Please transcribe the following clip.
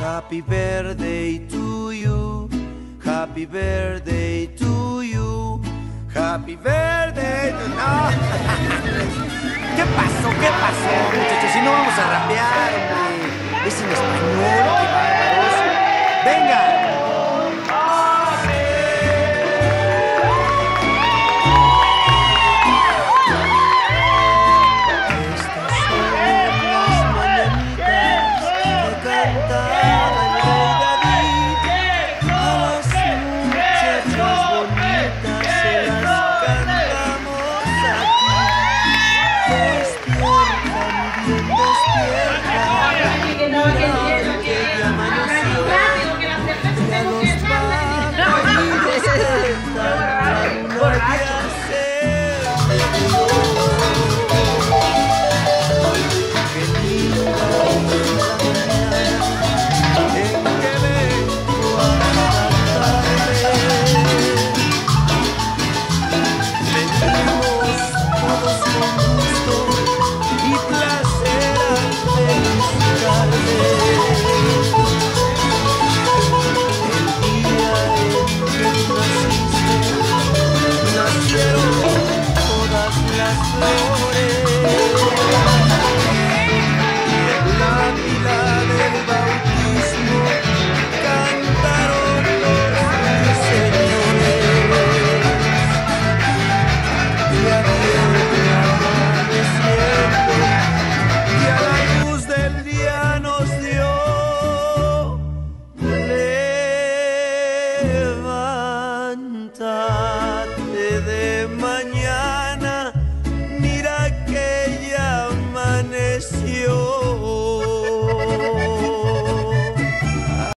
Happy birthday to you. Happy birthday to you. Happy birthday to no. ¿Qué pasó? ¿Qué pasó, muchachos? Si no vamos a rapear, hombre. Es inesperado.